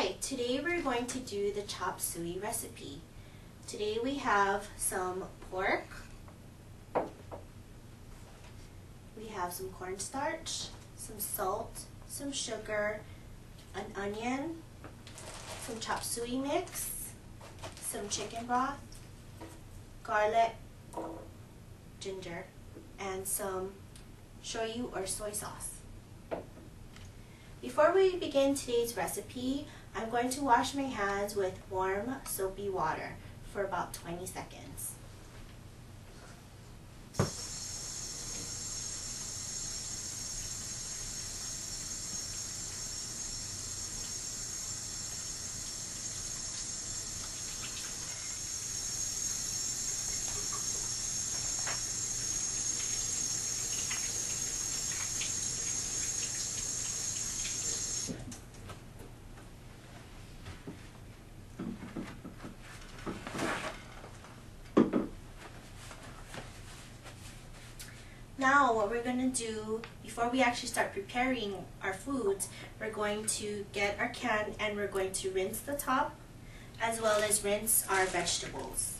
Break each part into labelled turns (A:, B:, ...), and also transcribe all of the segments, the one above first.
A: Hi, today we're going to do the chop suey recipe. Today we have some pork, we have some cornstarch, some salt, some sugar, an onion, some chop suey mix, some chicken broth, garlic, ginger, and some shoyu or soy sauce. Before we begin today's recipe, I'm going to wash my hands with warm soapy water for about 20 seconds. Now what we're going to do, before we actually start preparing our foods, we're going to get our can and we're going to rinse the top as well as rinse our vegetables.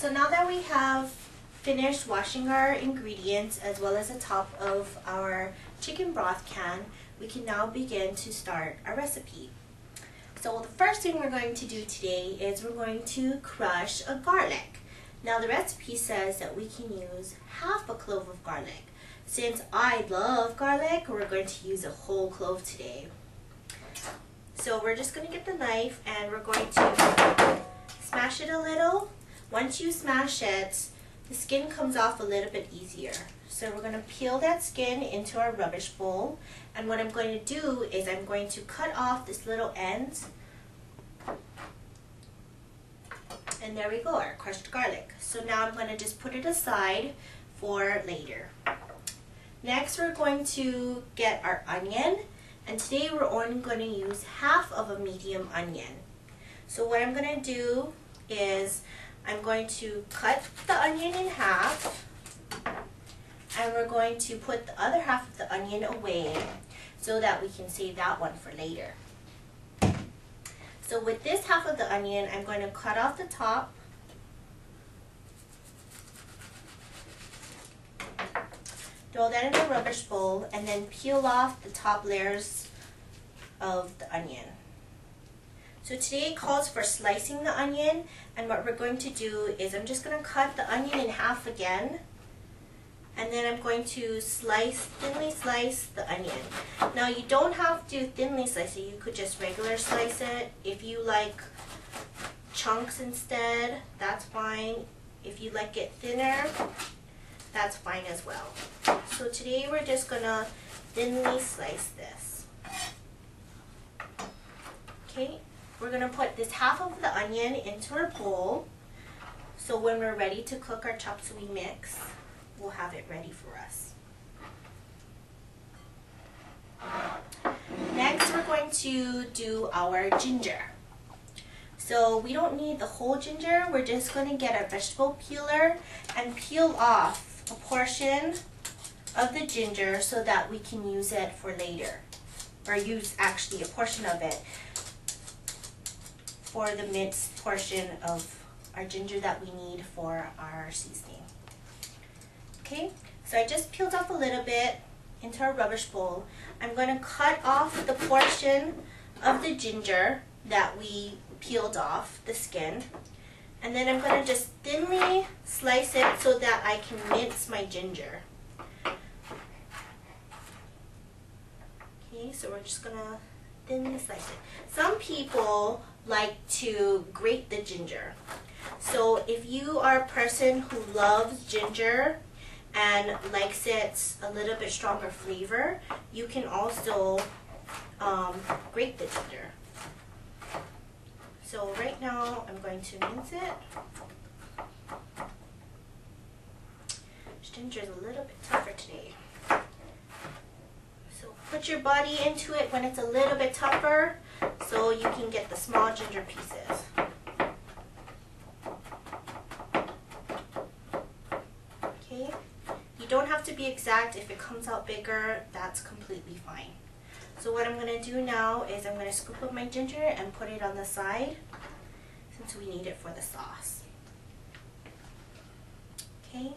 A: So now that we have finished washing our ingredients as well as the top of our chicken broth can, we can now begin to start our recipe. So the first thing we're going to do today is we're going to crush a garlic. Now the recipe says that we can use half a clove of garlic. Since I love garlic, we're going to use a whole clove today. So we're just going to get the knife and we're going to smash it a little once you smash it, the skin comes off a little bit easier. So we're going to peel that skin into our rubbish bowl. And what I'm going to do is I'm going to cut off this little end. And there we go, our crushed garlic. So now I'm going to just put it aside for later. Next we're going to get our onion. And today we're only going to use half of a medium onion. So what I'm going to do is I'm going to cut the onion in half and we're going to put the other half of the onion away so that we can save that one for later. So with this half of the onion, I'm going to cut off the top throw that in a rubbish bowl, and then peel off the top layers of the onion. So today calls for slicing the onion and what we're going to do is I'm just going to cut the onion in half again and then I'm going to slice, thinly slice the onion. Now you don't have to thinly slice it, you could just regular slice it. If you like chunks instead, that's fine. If you like it thinner, that's fine as well. So today we're just going to thinly slice this. Okay, we're going to put this half of the onion into our bowl. So when we're ready to cook our chop suey mix, we'll have it ready for us. Next, we're going to do our ginger. So we don't need the whole ginger. We're just going to get a vegetable peeler and peel off a portion of the ginger so that we can use it for later. Or use actually a portion of it for the minced portion of our ginger that we need for our seasoning. Okay, so I just peeled off a little bit into our rubbish bowl. I'm going to cut off the portion of the ginger that we peeled off, the skin. And then I'm going to just thinly slice it so that I can mince my ginger. Okay, so we're just going to thinly slice it. Some people like to grate the ginger. So if you are a person who loves ginger and likes it a little bit stronger flavor, you can also um, grate the ginger. So right now I'm going to mince it. Ginger is a little bit tougher today. So put your body into it when it's a little bit tougher so you can get the small ginger pieces. Okay, you don't have to be exact. If it comes out bigger, that's completely fine. So what I'm going to do now is I'm going to scoop up my ginger and put it on the side since we need it for the sauce. Okay.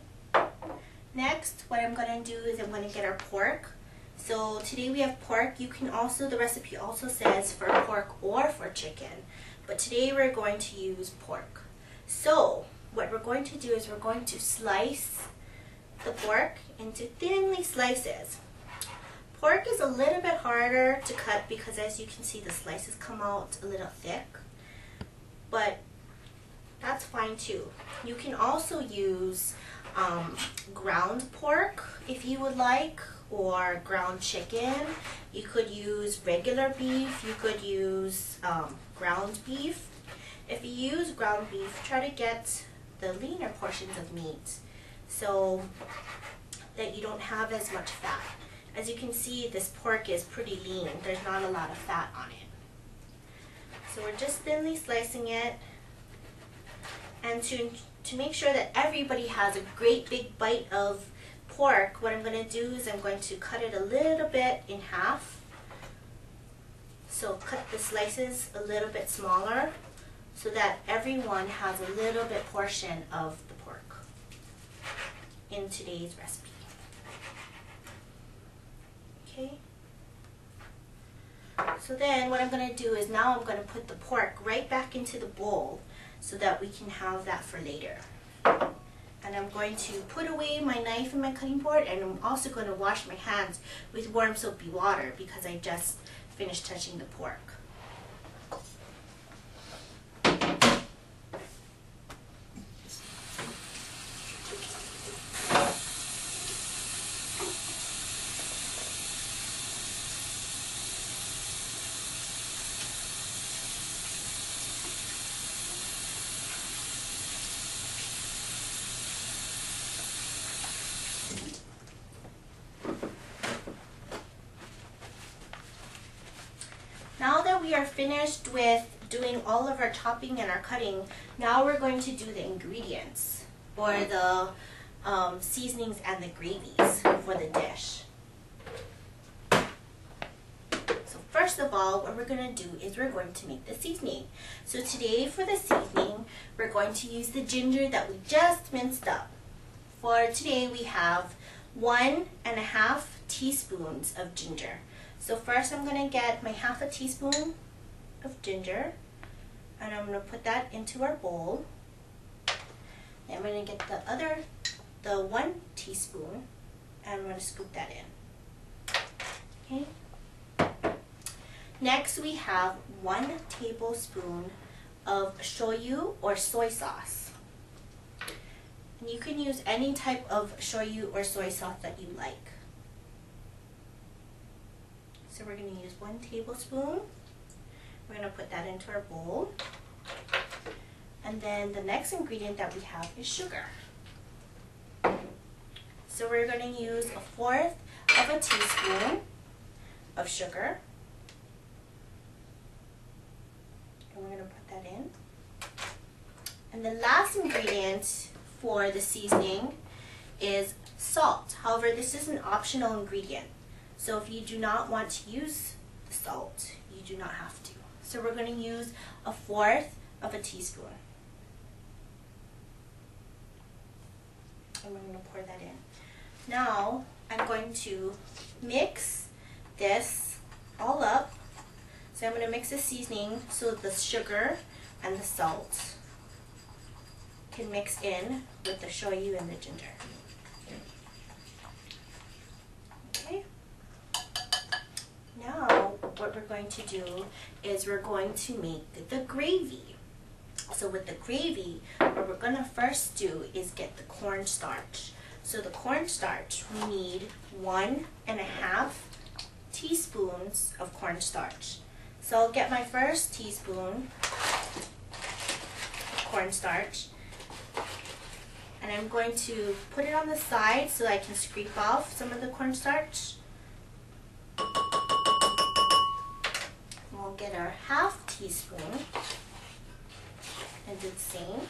A: Next, what I'm going to do is I'm going to get our pork. So today we have pork. You can also, the recipe also says for pork or for chicken. But today we're going to use pork. So what we're going to do is we're going to slice the pork into thinly slices. Pork is a little bit harder to cut because as you can see the slices come out a little thick. But that's fine too. You can also use um, ground pork if you would like or ground chicken. You could use regular beef. You could use um, ground beef. If you use ground beef, try to get the leaner portions of meat so that you don't have as much fat. As you can see, this pork is pretty lean. There's not a lot of fat on it. So we're just thinly slicing it. And to, to make sure that everybody has a great big bite of pork, what I'm going to do is I'm going to cut it a little bit in half. So cut the slices a little bit smaller so that everyone has a little bit portion of the pork in today's recipe. Okay. So then what I'm going to do is now I'm going to put the pork right back into the bowl so that we can have that for later. And I'm going to put away my knife and my cutting board and I'm also going to wash my hands with warm soapy water because I just finished touching the pork. Now that we are finished with doing all of our chopping and our cutting, now we're going to do the ingredients or the um, seasonings and the gravies for the dish. So first of all, what we're going to do is we're going to make the seasoning. So today for the seasoning, we're going to use the ginger that we just minced up. For today we have one and a half teaspoons of ginger. So first I'm going to get my half a teaspoon of ginger and I'm going to put that into our bowl. Then I'm going to get the other, the one teaspoon and I'm going to scoop that in. Okay. Next we have one tablespoon of shoyu or soy sauce. And you can use any type of shoyu or soy sauce that you like. So we're going to use one tablespoon. We're going to put that into our bowl. And then the next ingredient that we have is sugar. So we're going to use a fourth of a teaspoon of sugar. And we're going to put that in. And the last ingredient for the seasoning is salt. However, this is an optional ingredient. So if you do not want to use the salt, you do not have to. So we're going to use a fourth of a teaspoon. And we're going to pour that in. Now, I'm going to mix this all up. So I'm going to mix the seasoning so the sugar and the salt can mix in with the shoyu and the ginger. Okay. Now, what we're going to do is we're going to make the gravy. So with the gravy, what we're going to first do is get the cornstarch. So the cornstarch, we need one and a half teaspoons of cornstarch. So I'll get my first teaspoon of cornstarch and I'm going to put it on the side so I can scrape off some of the cornstarch. We'll get our half teaspoon and do the same.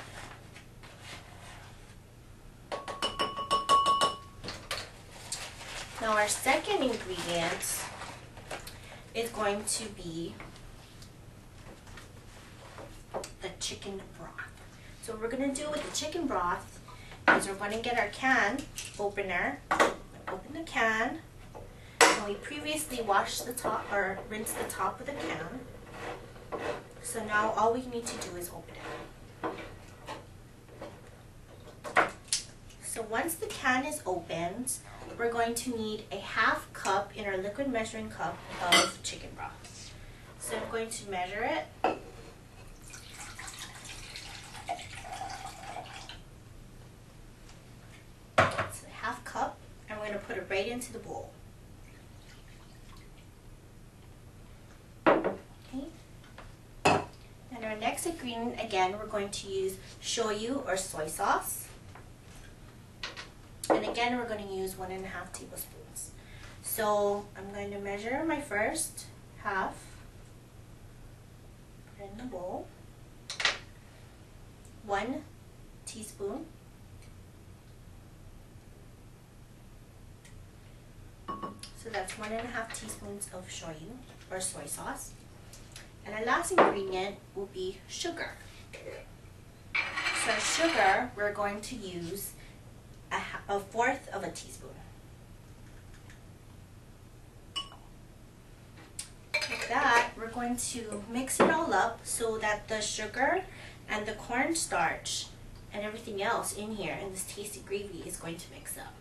A: Now our second ingredient is going to be the chicken broth. So what we're going to do with the chicken broth is we're going to get our can opener, open the can, and we previously washed the top or rinsed the top of the can. So now all we need to do is open it. So once the can is opened, we're going to need a half cup in our liquid measuring cup of chicken broth. So I'm going to measure it. A half cup, and we're going to put it right into the bowl. Okay. And our next again, we're going to use shoyu or soy sauce. And again, we're going to use one and a half tablespoons. So I'm going to measure my first half, put in the bowl, one teaspoon, so that's one and a half teaspoons of shoyu or soy sauce. And our last ingredient will be sugar. So sugar, we're going to use a, a fourth of a teaspoon. Like that, we're going to mix it all up so that the sugar and the cornstarch and everything else in here in this tasty gravy is going to mix up.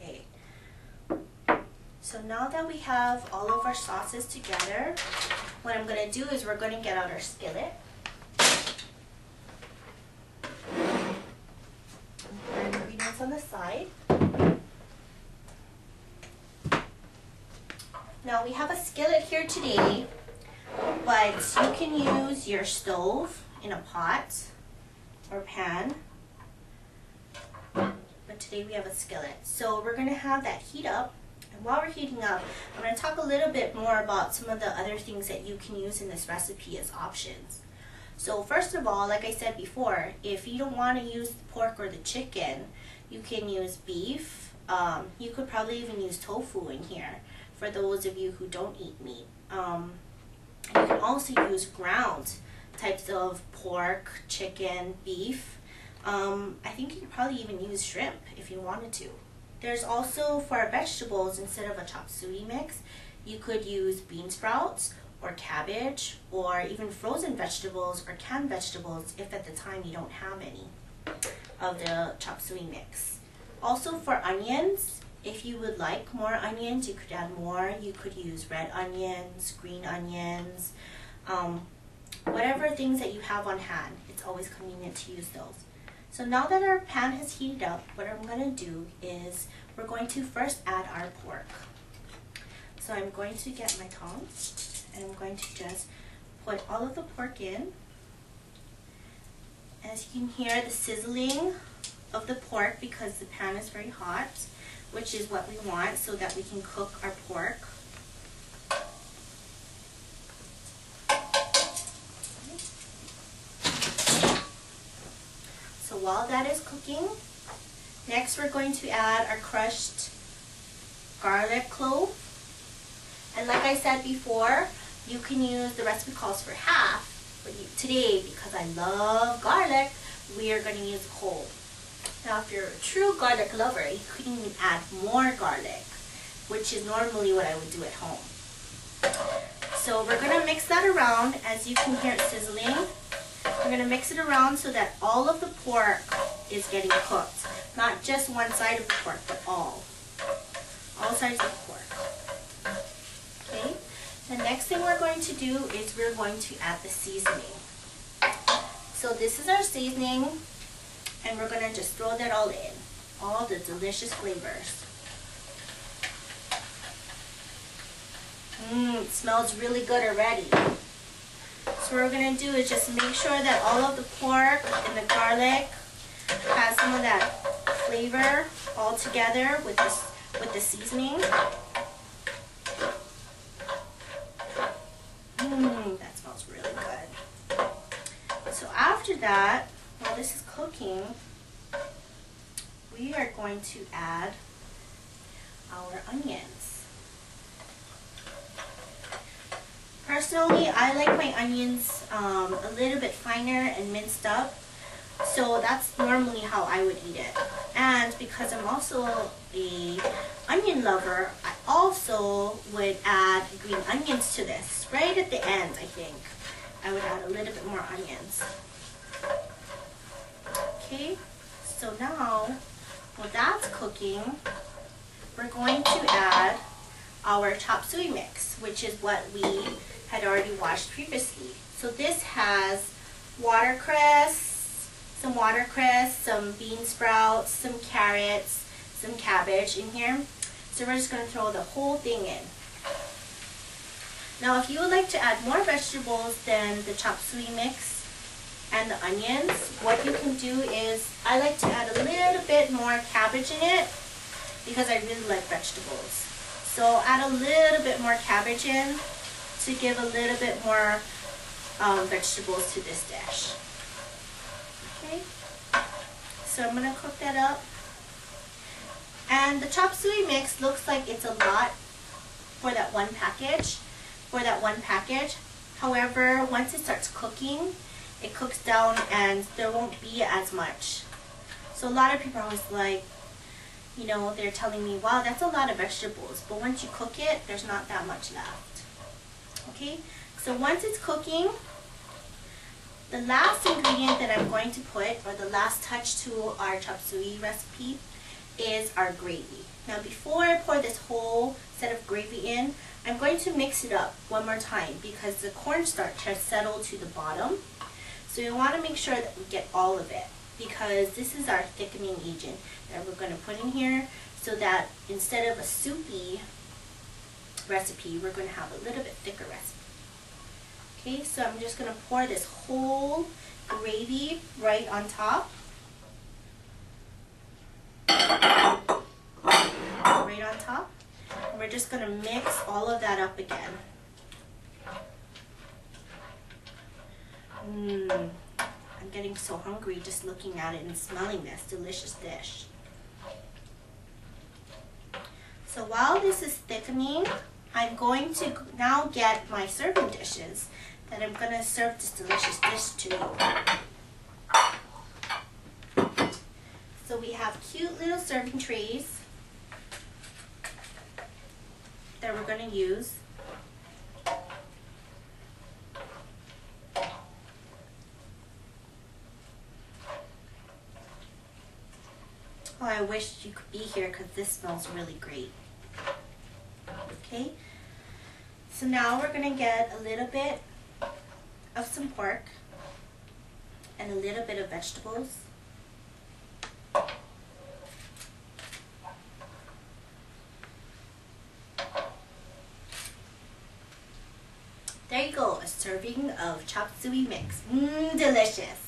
A: Okay. So now that we have all of our sauces together, what I'm going to do is we're going to get out our skillet. on the side. Now we have a skillet here today, but you can use your stove in a pot or pan. But today we have a skillet. So we're going to have that heat up. And while we're heating up, I'm going to talk a little bit more about some of the other things that you can use in this recipe as options. So first of all, like I said before, if you don't want to use the pork or the chicken, you can use beef. Um, you could probably even use tofu in here for those of you who don't eat meat. Um, you can also use ground types of pork, chicken, beef. Um, I think you could probably even use shrimp if you wanted to. There's also for vegetables, instead of a chop suey mix, you could use bean sprouts or cabbage or even frozen vegetables or canned vegetables if at the time you don't have any of the chop suey mix. Also for onions, if you would like more onions, you could add more. You could use red onions, green onions, um, whatever things that you have on hand. It's always convenient to use those. So now that our pan has heated up, what I'm going to do is we're going to first add our pork. So I'm going to get my tongs and I'm going to just put all of the pork in. As you can hear the sizzling of the pork because the pan is very hot, which is what we want so that we can cook our pork. So while that is cooking, next we're going to add our crushed garlic clove. And like I said before, you can use, the recipe calls for half, but today, because I love garlic, we are going to use whole. Now if you're a true garlic lover, you can even add more garlic, which is normally what I would do at home. So we're going to mix that around. As you can hear it sizzling, we're going to mix it around so that all of the pork is getting cooked. Not just one side of the pork, but all. All sides of the pork. Okay. The next thing we're going to do is we're going to add the seasoning. So this is our seasoning and we're going to just throw that all in. All the delicious flavors. Mmm, smells really good already. What we're going to do is just make sure that all of the pork and the garlic has some of that flavor all together with this with the seasoning. Mmm, that smells really good. So after that, while this is cooking, we are going to add our onions. Personally, I like my onions um, a little bit finer and minced up. So that's normally how I would eat it. And because I'm also a onion lover, I also would add green onions to this. Right at the end, I think. I would add a little bit more onions. Okay, so now while that's cooking, we're going to add our chop suey mix, which is what we had already washed previously. So this has watercress, some watercress, some bean sprouts, some carrots, some cabbage in here. So we're just going to throw the whole thing in. Now if you would like to add more vegetables than the chop suey mix, and the onions, what you can do is, I like to add a little bit more cabbage in it because I really like vegetables. So add a little bit more cabbage in to give a little bit more um, vegetables to this dish. Okay, so I'm going to cook that up. And the chop suey mix looks like it's a lot for that one package, for that one package. However, once it starts cooking, it cooks down and there won't be as much. So a lot of people are always like, you know, they're telling me, wow, that's a lot of vegetables. But once you cook it, there's not that much left. Okay, so once it's cooking, the last ingredient that I'm going to put, or the last touch to our chop suey recipe, is our gravy. Now before I pour this whole set of gravy in, I'm going to mix it up one more time because the cornstarch has settled to the bottom. So we want to make sure that we get all of it because this is our thickening agent that we're going to put in here so that instead of a soupy recipe, we're going to have a little bit thicker recipe. Okay, so I'm just going to pour this whole gravy right on top. Right on top. And we're just going to mix all of that up again. Mmm, I'm getting so hungry just looking at it and smelling this delicious dish. So while this is thickening, I'm going to now get my serving dishes that I'm going to serve this delicious dish to. So we have cute little serving trays that we're going to use. Oh, I wish you could be here because this smells really great. Okay, so now we're going to get a little bit of some pork and a little bit of vegetables. There you go, a serving of chop suey mix. Mmm, delicious.